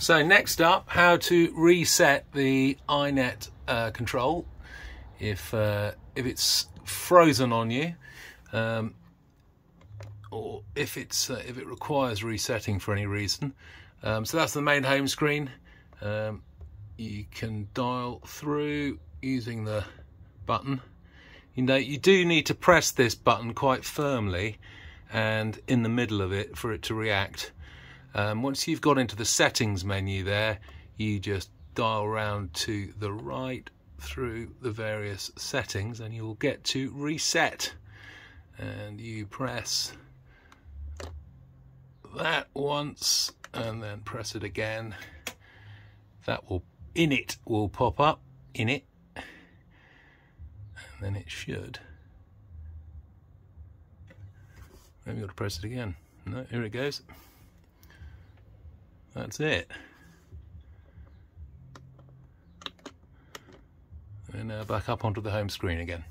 So next up, how to reset the iNet uh, control if uh, if it's frozen on you, um, or if it's uh, if it requires resetting for any reason. Um, so that's the main home screen. Um, you can dial through using the button. You know you do need to press this button quite firmly and in the middle of it for it to react. Um, once you've gone into the settings menu there, you just dial around to the right through the various settings and you'll get to reset. And you press that once and then press it again. That will, INIT will pop up, INIT. And then it should. Maybe to press it again. No, here it goes. That's it. And now back up onto the home screen again.